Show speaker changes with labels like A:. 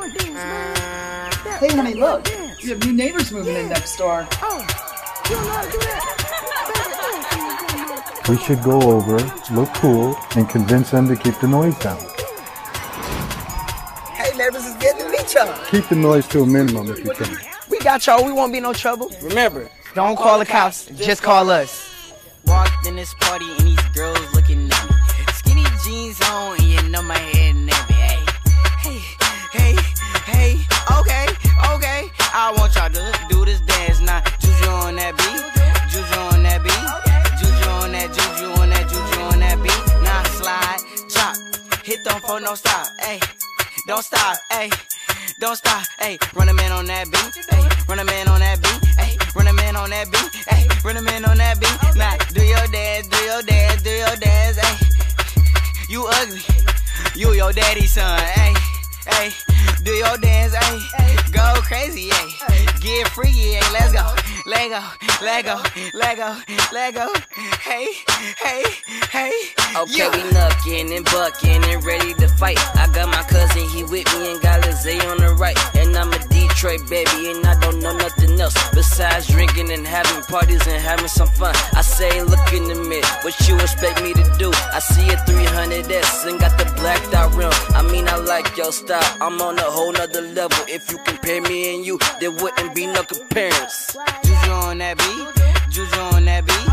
A: Uh, hey, honey, look. We have new neighbors moving in next door.
B: We should go over, look cool, and convince them to keep the noise down.
C: Hey, neighbors, it's good to meet y'all.
B: Keep the noise to a minimum if you can.
C: We got y'all. We won't be no trouble. Remember, don't call the cops. Just call us.
D: Walked in this party and these girls looking hit them for no stop. Hey, don't stop, hey. Don't stop, hey, run a man on that beat, hey, run a man on that beat, hey, run a man on that beat, hey, run a man on that beat. Now do your dance, do your dance, do your dance, hey. You ugly, you your daddy's son, hey, hey. Do your dance, hey. Go crazy, hey. Get freaky, hey. Let's go, let go, let go, let go, let go. Hey, hey, hey.
E: Okay,
D: Yeah.
E: we knuckin' and buckin' and ready to fight. I got my cousin, he with me and got Lizzie on the right. And I'm a Detroit baby, and I don't know nothing else besides drinking and having parties and having some fun. I say, look in the mirror, what you expect me to do? I see a 300S and got the blacked out rim. I mean, I like your style, I'm on a whole nother level. If you compare me and you, there wouldn't be no comparison.
D: Juju on that beat, Juju on that beat.